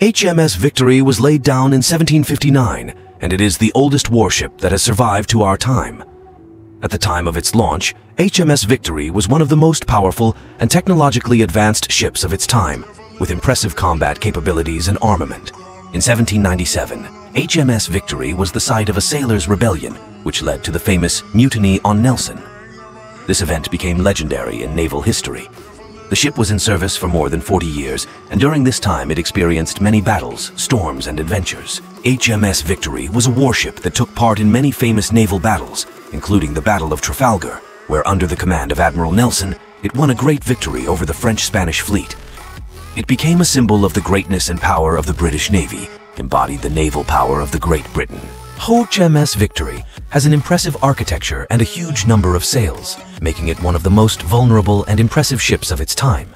HMS Victory was laid down in 1759, and it is the oldest warship that has survived to our time. At the time of its launch, HMS Victory was one of the most powerful and technologically advanced ships of its time, with impressive combat capabilities and armament. In 1797, HMS Victory was the site of a sailors' rebellion, which led to the famous Mutiny on Nelson. This event became legendary in naval history. The ship was in service for more than 40 years, and during this time it experienced many battles, storms, and adventures. HMS Victory was a warship that took part in many famous naval battles, including the Battle of Trafalgar, where under the command of Admiral Nelson, it won a great victory over the French-Spanish fleet. It became a symbol of the greatness and power of the British Navy, embodied the naval power of the Great Britain. HMS Victory has an impressive architecture and a huge number of sails, making it one of the most vulnerable and impressive ships of its time.